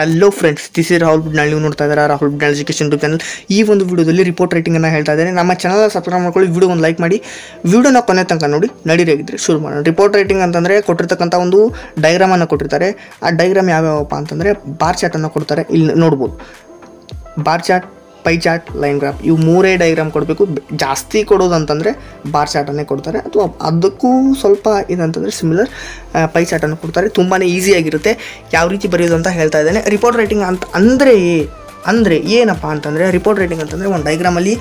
Hello friends this is Rahul Bidnal ನೀವು ನೋಡ್ತಾ ಇದ್ದಾರೆ Rahul Bidnal education YouTube channel ಈ ಒಂದು ವಿಡಿಯೋದಲ್ಲಿ ರಿಪೋರ್ಟ್ ರೈಟಿಂಗನ್ನು ಹೇಳ್ತಾ ಇದ್ದಾರೆ ನಮ್ಮ ಚಾನಲ್ ಸಬ್ಸ್ಕ್ರೈಬ್ ಮಾಡ್ಕೊಳ್ಳಿ ವಿಡಿಯೋ ಒಂದು ಲೈಕ್ ಮಾಡಿ. ವಿಡಿಯೋನ ಕೊನೆ ತನಕ ನೋಡಿ ನಡೀರಾಗಿದ್ದರೆ ಶುರು ಮಾಡೋಣ. ರಿಪೋರ್ಟ್ ರೈಟಿಂಗ್ ಅಂತಂದರೆ ಕೊಟ್ಟಿರ್ತಕ್ಕಂಥ ಒಂದು ಡೈಗ್ರಾಮನ್ನು ಕೊಟ್ಟಿರ್ತಾರೆ. ಆ ಡೈಗ್ರಾಮ್ ಯಾವ್ಯಾವಪ್ಪ ಅಂತಂದರೆ ಬಾರ್ ಚಾರ್ಟನ್ನು ಕೊಡ್ತಾರೆ. ಇಲ್ಲಿ ನೋಡ್ಬೋದು. Bar chart pie chart, line graph, ಇವು ಮೂರೇ ಡೈಗ್ರಾಮ್ ಕೊಡಬೇಕು. ಜಾಸ್ತಿ ಕೊಡೋದು ಅಂತಂದರೆ ಬಾರ್ ಚಾರ್ಟನ್ನೇ ಕೊಡ್ತಾರೆ. ಅಥವಾ ಅದಕ್ಕೂ ಸ್ವಲ್ಪ ಏನಂತಂದರೆ ಸಿಮಿಲರ್ ಪೈ ಚಾರ್ಟನ್ನು ಕೊಡ್ತಾರೆ. ತುಂಬಾ ಈಸಿಯಾಗಿರುತ್ತೆ ಯಾವ ರೀತಿ ಬರೆಯೋದು ಅಂತ ಹೇಳ್ತಾ ಇದ್ದೇನೆ. ರಿಪೋರ್ಟ್ ರೈಟಿಂಗ್ ಅಂತ ಅಂದರೆ ಅಂದರೆ ಏನಪ್ಪ ಅಂತಂದರೆ ರಿಪೋರ್ಟ್ ರೈಟಿಂಗ್ ಅಂತಂದರೆ ಒಂದು ಡೈಗ್ರಾಮಲ್ಲಿ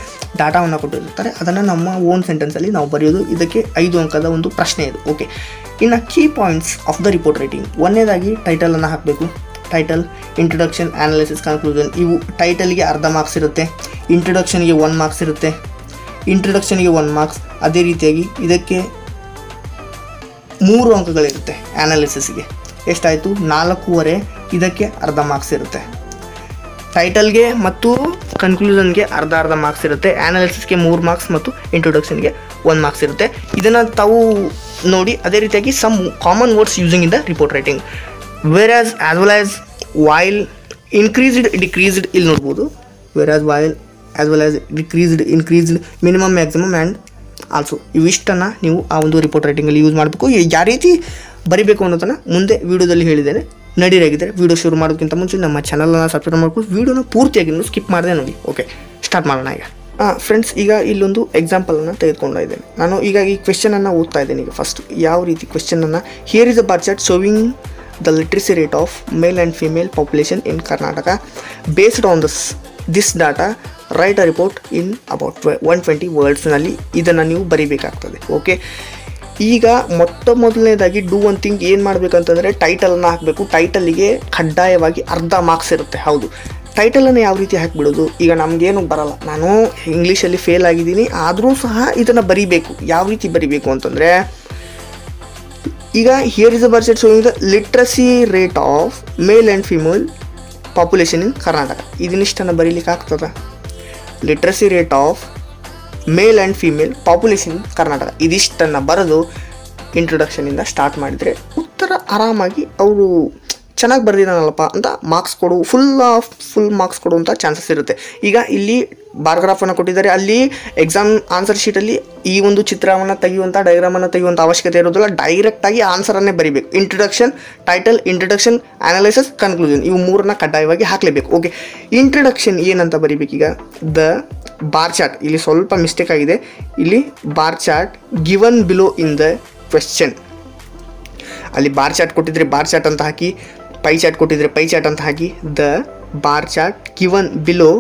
ಡಾಟಾವನ್ನು ಕೊಟ್ಟಿರ್ತಾರೆ. ಅದನ್ನು ನಮ್ಮ ಓನ್ ಸೆಂಟೆನ್ಸಲ್ಲಿ ನಾವು ಬರೆಯೋದು. ಇದಕ್ಕೆ ಐದು ಅಂಕದ ಒಂದು ಪ್ರಶ್ನೆ ಇದು. ಓಕೆ ಇನ್ನು key points of the report writing ಒಂದನೇದಾಗಿ ಟೈಟಲನ್ನು ಹಾಕಬೇಕು. ಟೈಟಲ್ ಇಂಟ್ರೊಡಕ್ಷನ್ ಅನಾಲಿಸಿಸ್ ಕನ್ಕ್ಲೂಷನ್ ಇವು ಟೈಟಲ್ಗೆ ಅರ್ಧ ಮಾರ್ಕ್ಸ್ ಇರುತ್ತೆ. ಇಂಟ್ರೊಡಕ್ಷನ್ಗೆ ಒನ್ ಮಾರ್ಕ್ಸ್ ಇರುತ್ತೆ. ಇಂಟ್ರೊಡಕ್ಷನ್ಗೆ ಒನ್ ಮಾರ್ಕ್ಸ್ ಅದೇ ರೀತಿಯಾಗಿ ಇದಕ್ಕೆ ಮೂರು ಅಂಕಗಳಿರುತ್ತೆ ಅನಾಲಿಸಿಸ್ಗೆ ಎಷ್ಟಾಯಿತು? ನಾಲ್ಕೂವರೆ. ಇದಕ್ಕೆ ಅರ್ಧ ಮಾರ್ಕ್ಸ್ ಇರುತ್ತೆ. ಟೈಟಲ್ಗೆ ಮತ್ತು ಕನ್ಕ್ಲೂಷನ್ಗೆ ಅರ್ಧ ಅರ್ಧ ಮಾರ್ಕ್ಸ್ ಇರುತ್ತೆ. ಆ್ಯನಾಲಿಸಿಸ್ಗೆ ಮೂರು ಮಾರ್ಕ್ಸ್ ಮತ್ತು ಇಂಟ್ರೊಡಕ್ಷನ್ಗೆ ಒಂದು ಮಾರ್ಕ್ಸ್ ಇರುತ್ತೆ. ಇದನ್ನು ತಾವು ನೋಡಿ, ಅದೇ ರೀತಿಯಾಗಿ some common words using in the report writing whereas well as while increased decreased ಇಲ್ಲಿ ನೋಡ್ಬೋದು. Whereas while as well as decreased increased minimum maximum and also ಇವಿಷ್ಟನ್ನು ನೀವು ಆ ಒಂದು ರಿಪೋರ್ಟ್ ರೈಟಿಂಗಲ್ಲಿ ಯೂಸ್ ಮಾಡಬೇಕು. ಯಾವ ರೀತಿ ಬರಿಬೇಕು ಅನ್ನೋದನ್ನು ಮುಂದೆ ವೀಡಿಯೋದಲ್ಲಿ ಹೇಳಿದ್ದೇನೆ. ನಡೀರಾಗಿದ್ದರೆ ವೀಡಿಯೋ ಶುರು ಮಾಡೋದಕ್ಕಿಂತ ಮುಂಚೆ ನಮ್ಮ ಚಾನಲನ್ನು ಸಬ್ಸ್ಕ್ರೈಬ್ ಮಾಡ್ಕೊಂಡು ವೀಡಿಯೋನ ಪೂರ್ತಿಯಾಗಿ ನೀವು ಸ್ಕಿಪ್ ಮಾಡಿದೆ ನೋಡಿ. ಓಕೆ ಸ್ಟಾರ್ಟ್ ಮಾಡೋಣ ಈಗ. ಹಾಂ ಫ್ರೆಂಡ್ಸ್ ಈಗ ಇಲ್ಲೊಂದು ಎಕ್ಸಾಂಪಲನ್ನು ತೆಗೆದುಕೊಂಡ ಇದ್ದೇನೆ. ನಾನು ಈಗ ಈ ಕ್ವೆಶನನ್ನು ಓದ್ತಾ ಇದ್ದೇನೆ ಈಗ ಫಸ್ಟ್ ಯಾವ ರೀತಿ ಕ್ವೆಶನನ್ನು here is a bar chart showing the literacy rate of male and female population in Karnataka based on thus this data write a report in about one twenty ವರ್ಡ್ಸ್ನಲ್ಲಿ ಇದನ್ನು ನೀವು ಬರಿಬೇಕಾಗ್ತದೆ ಓಕೆ ಈಗ ಮೊಟ್ಟ ಮೊದಲನೇದಾಗಿ ಡೂ ಒನ್ ಥಿಂಗ್ ಏನು ಮಾಡಬೇಕಂತಂದರೆ ಟೈಟಲನ್ನು ಹಾಕಬೇಕು. ಟೈಟಲಿಗೆ ಕಡ್ಡಾಯವಾಗಿ ಅರ್ಧ marks ಇರುತ್ತೆ, ಹೌದು. ಟೈಟಲನ್ನು ಯಾವ ರೀತಿ ಹಾಕಿಬಿಡೋದು? ಈಗ ನಮಗೇನು ಬರಲ್ಲ. ನಾನು ಇಂಗ್ಲೀಷಲ್ಲಿ ಫೇಲ್ ಆಗಿದ್ದೀನಿ, ಆದರೂ ಸಹ ಇದನ್ನು ಬರಿಬೇಕು. ಯಾವ ರೀತಿ ಬರಿಬೇಕು ಅಂತಂದರೆ ಈಗ here is a bar chart showing the literacy rate of male and female population in Karnataka ಇದನ್ನಿಷ್ಟನ್ನು ಬರೀಲಿಕ್ಕೆ ಆಗ್ತದ? Literacy rate of male and female population Karnataka ಇದಿಷ್ಟನ್ನು ಬರೆದು ಇಂಟ್ರೊಡಕ್ಷನಿಂದ ಸ್ಟಾರ್ಟ್ ಮಾಡಿದರೆ ಉತ್ತರ ಆರಾಮಾಗಿ ಅವರು ಚೆನ್ನಾಗಿ ಬರೆದಿದ್ದಾನಲ್ಲಪ್ಪ ಅಂತ ಮಾರ್ಕ್ಸ್ ಕೊಡು ಫುಲ್ ಫುಲ್ ಮಾರ್ಕ್ಸ್ ಕೊಡುವಂಥ ಚಾನ್ಸಸ್ ಇರುತ್ತೆ. ಈಗ ಇಲ್ಲಿ ಬಾರ್ಗ್ರಾಫನ್ನು ಕೊಟ್ಟಿದ್ದಾರೆ. ಅಲ್ಲಿ ಎಕ್ಸಾಮ್ ಆನ್ಸರ್ ಶೀಟಲ್ಲಿ ಈ ಒಂದು ಚಿತ್ರವನ್ನು ತೆಗೆಯುವಂಥ ಡೈಗ್ರಾಮನ್ನು ತೆಗೆಯುವಂಥ ಅವಶ್ಯಕತೆ ಇರೋದಿಲ್ಲ. ಡೈರೆಕ್ಟಾಗಿ ಆನ್ಸರನ್ನೇ ಬರಿಬೇಕು. Introduction title introduction analysis conclusion ಇವು ಮೂರನ್ನ ಕಡ್ಡಾಯವಾಗಿ ಹಾಕಲೇಬೇಕು. ಓಕೆ ಇಂಟ್ರಡಕ್ಷನ್ ಏನಂತ ಬರಿಬೇಕೀಗ ದ ಬಾರ್ ಚಾರ್ಟ್ ಇಲ್ಲಿ ಸ್ವಲ್ಪ ಮಿಸ್ಟೇಕ್ ಆಗಿದೆ. ಇಲ್ಲಿ bar chart given below in the question ಅಲ್ಲಿ ಬಾರ್ ಚಾರ್ಟ್ ಕೊಟ್ಟಿದ್ರೆ ಬಾರ್ ಚಾರ್ಟ್ ಅಂತ ಹಾಕಿ ಪೈ ಚಾರ್ಟ್ ಕೊಟ್ಟಿದ್ರೆ ಪೈ ಚಾಟ್ ಅಂತ ಹಾಕಿ the bar chart given below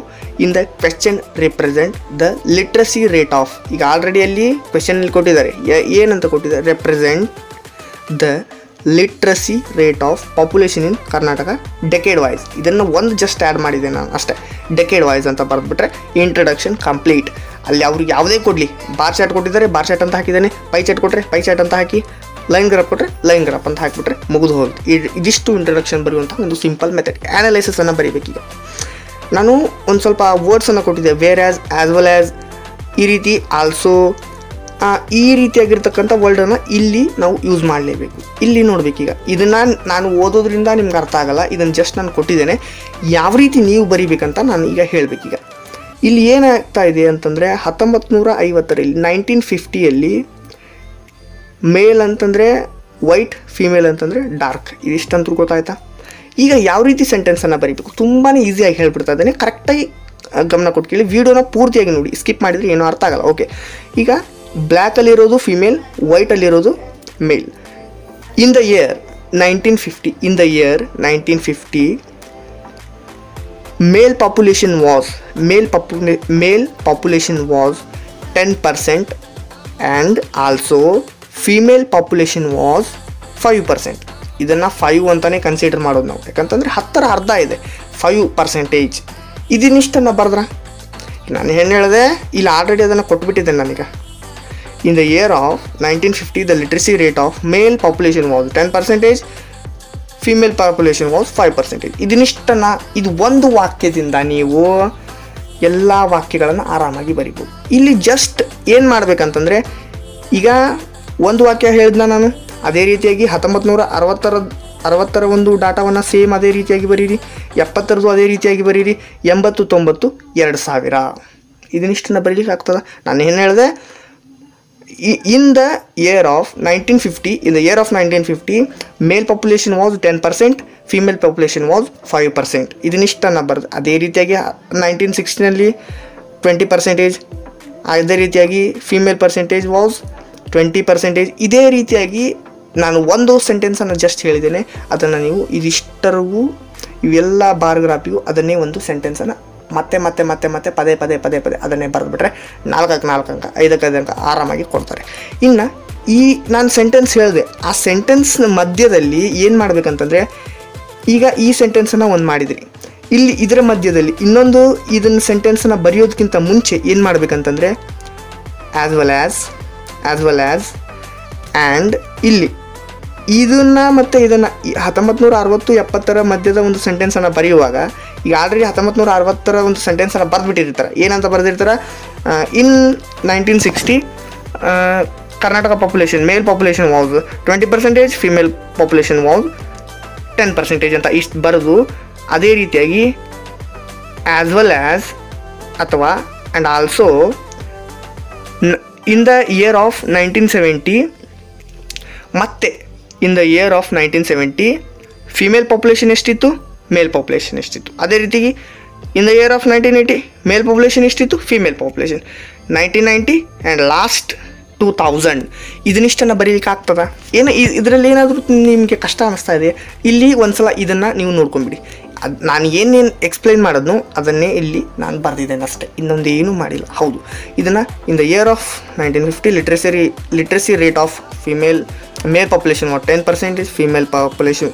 in the question represent the literacy rate of ಈಗ ಆಲ್ರೆಡಿ ಅಲ್ಲಿ ಕ್ವೆಶನಲ್ಲಿ ಕೊಟ್ಟಿದ್ದಾರೆ. ಏನಂತ ಕೊಟ್ಟಿದ್ದಾರೆ? Represent the literacy rate of population in Karnataka decade wise ಇದನ್ನು ಒಂದು ಜಸ್ಟ್ ಆ್ಯಡ್ ಮಾಡಿದ್ದೆ ನಾನು ಅಷ್ಟೇ. ಡೆಕೇಡ್ ವೈಸ್ ಅಂತ ಬರೆದ್ಬಿಟ್ರೆ ಇಂಟ್ರಡಕ್ಷನ್ ಕಂಪ್ಲೀಟ್ ಅಲ್ಲಿ ಅವ್ರಿಗೆ ಯಾವುದೇ ಕೊಡಲಿ. ಬಾರ್ ಚಾರ್ಟ್ ಕೊಟ್ಟಿದ್ದಾರೆ ಬಾರ್ ಚಾರ್ಟ್ ಅಂತ ಹಾಕಿದ್ದಾನೆ. ಪೈ ಚಾರ್ಟ್ ಕೊಟ್ಟರೆ ಪೈ ಚಾರ್ಟ್ ಅಂತ ಹಾಕಿ ಲೈನ್ ಗ್ರಾಫ್ ಕೊಟ್ಟರೆ ಲೈನ್ ಗ್ರಾಫ್ ಅಂತ ಹಾಕಿಬಿಟ್ರೆ ಮುಗಿದು ಹೋಗುತ್ತೆ. ಇದ್- ಇದಿಷ್ಟು ಇಂಟ್ರಡಕ್ಷನ್ ಬರೆಯುವಂಥ ಒಂದು ಸಿಂಪಲ್ ಮೆಥಡ್ ಆ್ಯನಲೈಸಸನ್ನು ಬರೀಬೇಕೀಗ. ನಾನು ಒಂದು ಸ್ವಲ್ಪ ವರ್ಡ್ಸನ್ನು ಕೊಟ್ಟಿದ್ದೆ. Whereas as well as ಈ ರೀತಿ ಆಲ್ಸೋ ಈ ರೀತಿಯಾಗಿರ್ತಕ್ಕಂಥ ವರ್ಡನ್ನು ಇಲ್ಲಿ ನಾವು ಯೂಸ್ ಮಾಡಲೇಬೇಕು. ಇಲ್ಲಿ ನೋಡಬೇಕೀಗ. ಇದನ್ನು ನಾನು ಓದೋದ್ರಿಂದ ನಿಮ್ಗೆ ಅರ್ಥ ಆಗಲ್ಲ. ಇದನ್ನು ಜಸ್ಟ್ ನಾನು ಕೊಟ್ಟಿದ್ದೇನೆ. ಯಾವ ರೀತಿ ನೀವು ಬರೀಬೇಕಂತ ನಾನು ಈಗ ಹೇಳಬೇಕೀಗ. ಇಲ್ಲಿ ಏನಾಗ್ತಾ ಇದೆ ಅಂತಂದರೆ ಹತ್ತೊಂಬತ್ತು ನೂರ ಐವತ್ತರಲ್ಲಿ ನೈನ್ಟೀನ್ ಫಿಫ್ಟಿಯಲ್ಲಿ ಮೇಲ್ ಅಂತಂದರೆ ವೈಟ್, ಫೀಮೇಲ್ ಅಂತಂದರೆ ಡಾರ್ಕ್. ಇದಿಷ್ಟಂತೂ ಗೊತ್ತಾಯ್ತಾ? ಈಗ ಯಾವ ರೀತಿ ಸೆಂಟೆನ್ಸನ್ನು ಬರೀಬೇಕು? ತುಂಬಾ ಈಸಿಯಾಗಿ ಹೇಳ್ಬಿಡ್ತಾ ಇದ್ದೇನೆ. ಕರೆಕ್ಟಾಗಿ ಗಮನ ಕೊಟ್ಟು ಕೇಳಿ. ವೀಡಿಯೋನ ಪೂರ್ತಿಯಾಗಿ ನೋಡಿ. ಸ್ಕಿಪ್ ಮಾಡಿದರೆ ಏನೂ ಅರ್ಥ ಆಗಲ್ಲ. ಓಕೆ ಈಗ ಬ್ಲ್ಯಾಕಲ್ಲಿರೋದು female ವೈಟಲ್ಲಿರೋದು male in the year nineteen fifty in the year nineteen fifty male population was, male popula- male population was 10% and also female population was 5% ಇದನ್ನು ಫೈವ್ ಅಂತಲೇ ಕನ್ಸಿಡರ್ ಮಾಡೋದು ನಾವು. ಯಾಕಂತಂದರೆ ಹತ್ತರ ಅರ್ಧ ಇದೆ. ಫೈವ್ ಪರ್ಸೆಂಟೇಜ್ ಇದನ್ನಿಷ್ಟನ್ನು ಬರೆದ್ರ? ನಾನು ಏನು ಹೇಳಿದೆ, ಇಲ್ಲಿ ಆಲ್ರೆಡಿ ಅದನ್ನು ಕೊಟ್ಬಿಟ್ಟಿದ್ದೇನೆ ನನಗೆ. In the year of nineteen fifty the literacy rate of male population was ten percentage female population was five percentage ಇದನ್ನಿಷ್ಟನ್ನು, ಇದು ಒಂದು ವಾಕ್ಯದಿಂದ ನೀವು ಎಲ್ಲ ವಾಕ್ಯಗಳನ್ನು ಆರಾಮಾಗಿ ಬರಿಬೋದು. ಇಲ್ಲಿ ಜಸ್ಟ್ ಏನು ಮಾಡಬೇಕಂತಂದರೆ, ಈಗ ಒಂದು ವಾಕ್ಯ ಹೇಳಿದ್ನ ನಾನು? ಅದೇ ರೀತಿಯಾಗಿ ಹತ್ತೊಂಬತ್ತು ನೂರ ಅರವತ್ತರ ಅರವತ್ತರ ಒಂದು ಡಾಟಾವನ್ನು ಸೇಮ್ ಅದೇ ರೀತಿಯಾಗಿ ಬರೀರಿ. ಎಪ್ಪತ್ತರದು ಅದೇ ರೀತಿಯಾಗಿ ಬರೀರಿ. ಎಂಬತ್ತು, ತೊಂಬತ್ತು, ಎರಡು ಸಾವಿರ. ಇದನ್ನಿಷ್ಟನ್ನು ಬರೀಲಿಕ್ಕೆ ಆಗ್ತದೆ? ನಾನು ಏನು ಹೇಳಿದೆ? in the year of 1950 in the of nineteen 1950 male population was 10% female population was 5% ಇದನ್ನಿಷ್ಟನ್ನು ಬರ್ದು, ಅದೇ ರೀತಿಯಾಗಿ ನೈನ್ಟೀನ್ ಸಿಕ್ಸ್ಟಿನಲ್ಲಿ ಟ್ವೆಂಟಿ ಪರ್ಸೆಂಟೇಜ್ ಅದೇ ರೀತಿಯಾಗಿ female percentage was twenty percentage ಇದೇ ರೀತಿಯಾಗಿ ನಾನು ಒಂದು ಸೆಂಟೆನ್ಸನ್ನು ಜಸ್ಟ್ ಹೇಳಿದ್ದೇನೆ. ಅದನ್ನು ನೀವು ಇದಿಷ್ಟರಿಗೂ ಇವೆಲ್ಲ ಬಾರ್ಗ್ರಾಫಿಗೂ ಅದನ್ನೇ ಒಂದು ಸೆಂಟೆನ್ಸನ್ನು ಮತ್ತೆ ಮತ್ತೆ ಮತ್ತೆ ಮತ್ತೆ ಪದೇ ಪದೇ ಪದೇ ಪದೇ ಅದನ್ನೇ ಬರೆದ್ಬಿಟ್ರೆ ನಾಲ್ಕಕ್ಕೆ ನಾಲ್ಕು ಅಂಕ, ಐದಕ್ಕೆ ಐದು ಅಂಕ ಆರಾಮಾಗಿ ಕೊಡ್ತಾರೆ. ಇನ್ನು ಈ ನಾನು ಸೆಂಟೆನ್ಸ್ ಹೇಳಿದೆ, ಆ ಸೆಂಟೆನ್ಸ್ನ ಮಧ್ಯದಲ್ಲಿ ಏನು ಮಾಡಬೇಕಂತಂದರೆ ಈಗ ಈ ಸೆಂಟೆನ್ಸನ್ನು ಒಂದು ಮಾಡಿದ್ರಿ. ಇಲ್ಲಿ ಇದರ ಮಧ್ಯದಲ್ಲಿ ಇನ್ನೊಂದು ಇದನ್ನು ಸೆಂಟೆನ್ಸನ್ನು ಬರೆಯೋದಕ್ಕಿಂತ ಮುಂಚೆ ಏನು ಮಾಡಬೇಕಂತಂದರೆ as well as as well as and ಇಲ್ಲಿ. ಇದನ್ನು ಮತ್ತು ಇದನ್ನು ಹತ್ತೊಂಬತ್ತು ನೂರ ಅರವತ್ತು ಎಪ್ಪತ್ತರ ಮಧ್ಯದ ಒಂದು ಸೆಂಟೆನ್ಸನ್ನು ಬರೆಯುವಾಗ, ಈಗ ಆಲ್ರೆಡಿ ಹತ್ತೊಂಬತ್ತು ನೂರ ಅರವತ್ತರ ಒಂದು ಸೆಂಟೆನ್ಸನ್ನು ಬರೆದ್ಬಿಟ್ಟಿರ್ತಾರೆ. ಏನಂತ ಬರೆದಿರ್ತಾರೆ? In nineteen sixty Karnataka population male population was twenty percentage female population was ten percentage ಅಂತ ಇಷ್ಟು ಬರೆದು, ಅದೇ ರೀತಿಯಾಗಿ ಆ್ಯಸ್ ವೆಲ್ ಆ್ಯಸ್ ಅಥವಾ and also in the year of nineteen seventy ಮತ್ತೆ in the year of nineteen seventy female population ಎಷ್ಟಿತ್ತು? Male population ಎಷ್ಟಿತ್ತು? ಅದೇ ರೀತಿಗೆ in the year of nineteen eighty male population ಎಷ್ಟಿತ್ತು? Female population nineteen ninety and last two thousand ಇದನ್ನಿಷ್ಟನ್ನು ಬರೀಲಿಕ್ಕೆ ಆಗ್ತದ? ಏನು ಇದರಲ್ಲಿ ಏನಾದರೂ ನಿಮಗೆ ಕಷ್ಟ ಅನ್ನಿಸ್ತಾ ಇದೆ ಇಲ್ಲಿ ಒಂದ್ಸಲ ಇದನ್ನು ನೀವು ನೋಡ್ಕೊಂಬಿಡಿ ಅದು ನಾನು ಏನೇನು ಎಕ್ಸ್ಪ್ಲೈನ್ ಮಾಡೋದ್ನು ಅದನ್ನೇ ಇಲ್ಲಿ ನಾನು ಬರೆದಿದ್ದೇನೆ ಅಷ್ಟೇ. ಇನ್ನೊಂದು ಏನೂ ಮಾಡಿಲ್ಲ. ಹೌದು. ಇದನ್ನು in the year of nineteen fifty literacy literacy rate of female male population ten percentage female population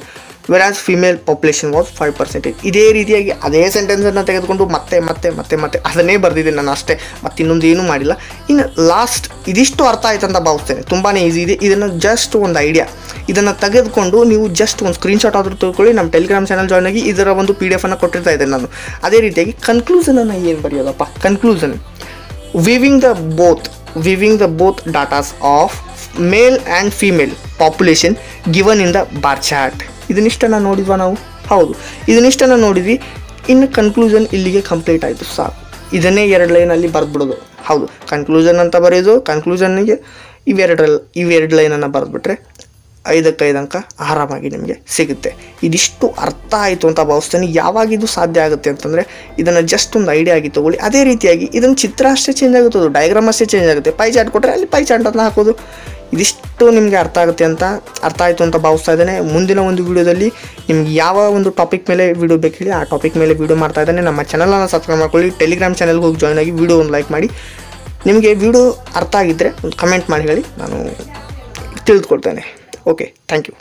whereas female population was five percentage ಇದೇ ರೀತಿಯಾಗಿ ಅದೇ ಸೆಂಟೆನ್ಸನ್ನು ತೆಗೆದುಕೊಂಡು ಮತ್ತೆ ಮತ್ತೆ ಮತ್ತೆ ಮತ್ತೆ ಅದನ್ನೇ ಬರೆದಿದ್ದೀನಿ ನಾನು ಅಷ್ಟೇ. ಮತ್ತೆ ಇನ್ನೊಂದು ಏನೂ ಮಾಡಿಲ್ಲ. ಇನ್ನು ಲಾಸ್ಟ್ ಇದಿಷ್ಟು ಅರ್ಥ ಆಯ್ತು ಅಂತ ಭಾವಿಸ್ತೇನೆ. ತುಂಬಾ ಈಸಿ ಇದೆ. ಇದನ್ನು ಜಸ್ಟ್ ಒಂದು ಐಡಿಯಾ ಇದನ್ನು ತೆಗೆದುಕೊಂಡು ನೀವು ಜಸ್ಟ್ ಒಂದು ಸ್ಕ್ರೀನ್ಶಾಟ್ ಆದರೂ ತಗೊಳ್ಳಿ. ನಮ್ಮ ಟೆಲಿಗ್ರಾಮ್ ಚಾನಲ್ ಜಾಯ್ನ್ ಆಗಿ ಇದರ ಒಂದು ಪಿ ಡಿ ಎಫನ್ನು ಕೊಟ್ಟಿರ್ತಾ ಇದ್ದೇನೆ ನಾನು. ಅದೇ ರೀತಿಯಾಗಿ ಕನ್ಕ್ಲೂಷನನ್ನು ಏನು ಬರೆಯೋದಪ್ಪ? Conclusion viewing the both viewing the both datas of male and female population given in the bar chart ಇದನ್ನಿಷ್ಟನ್ನು ನೋಡಿದ್ವಾ ನಾವು? ಹೌದು. ಇದನ್ನಿಷ್ಟನ್ನು ನೋಡಿದ್ವಿ. ಇನ್ನು ಕನ್ಕ್ಲೂಷನ್ ಇಲ್ಲಿಗೆ ಕಂಪ್ಲೀಟ್ ಆಯಿತು, ಸಾಕು. ಇದನ್ನೇ ಎರಡು ಲೈನಲ್ಲಿ ಬರೆದ್ಬಿಡೋದು. ಹೌದು ಕನ್ಕ್ಲೂಷನ್ ಅಂತ ಬರೆಯೋದು ಕನ್ಕ್ಲೂಷನ್ನಿಗೆ ಇವೆರಡರಲ್ಲಿ ಇವೆರಡು ಲೈನನ್ನು ಬರೆದ್ಬಿಟ್ರೆ ಐದಕ್ಕೆ ಐದು ಅಂಕ ಆರಾಮಾಗಿ ನಿಮಗೆ ಸಿಗುತ್ತೆ. ಇದಿಷ್ಟು ಅರ್ಥ ಆಯಿತು ಅಂತ ಭಾವಿಸ್ತೇನೆ. ಯಾವಾಗ ಇದು ಸಾಧ್ಯ ಆಗುತ್ತೆ ಅಂತಂದರೆ ಇದನ್ನು ಜಸ್ಟ್ ಒಂದು ಐಡಿಯಾ ಆಗಿ ತೊಗೊಳ್ಳಿ. ಅದೇ ರೀತಿಯಾಗಿ ಇದನ್ನು ಚಿತ್ರ ಅಷ್ಟೇ ಚೇಂಜ್ ಆಗುತ್ತೆ ಡಯಾಗ್ರಾಮ್ ಅಷ್ಟೇ ಚೇಂಜ್ ಆಗುತ್ತೆ. ಪೈ ಚಾಟ್ ಕೊಟ್ಟರೆ ಅಲ್ಲಿ ಪೈ ಚಾರ್ಟ್ ಅಂತ ಹಾಕೋದು. ಇದಿಷ್ಟು ನಿಮಗೆ ಅರ್ಥ ಆಗುತ್ತೆ ಅಂತ, ಅರ್ಥ ಆಯಿತು ಅಂತ ಭಾವಿಸ್ತಾ ಇದ್ದೇನೆ. ಮುಂದಿನ ಒಂದು ವಿಡಿಯೋದಲ್ಲಿ ನಿಮ್ಗೆ ಯಾವ ಒಂದು ಟಾಪಿಕ್ ಮೇಲೆ ವೀಡಿಯೋ ಬೇಕು ಹೇಳಿ ಆ ಟಾಪಿಕ್ ಮೇಲೆ ವೀಡಿಯೋ ಮಾಡ್ತಾ ಇದ್ದೇನೆ. ನಮ್ಮ ಚಾನಲನ್ನು ಸಬ್ಸ್ಕ್ರೈಬ್ ಮಾಡ್ಕೊಳ್ಳಿ. ಟೆಲಿಗ್ರಾಮ್ ಚಾನಲ್ಗೆ ಹೋಗಿ ಜಾಯ್ನ್ ಆಗಿ ವೀಡಿಯೋ ಒಂದು ಲೈಕ್ ಮಾಡಿ. ನಿಮಗೆ ವಿಡಿಯೋ ಅರ್ಥ ಆಗಿದ್ದರೆ ಒಂದು ಕಮೆಂಟ್ ಮಾಡಿ ಹೇಳಿ. ನಾನು ತಿಳಿದುಕೊಡ್ತೇನೆ okay thank you.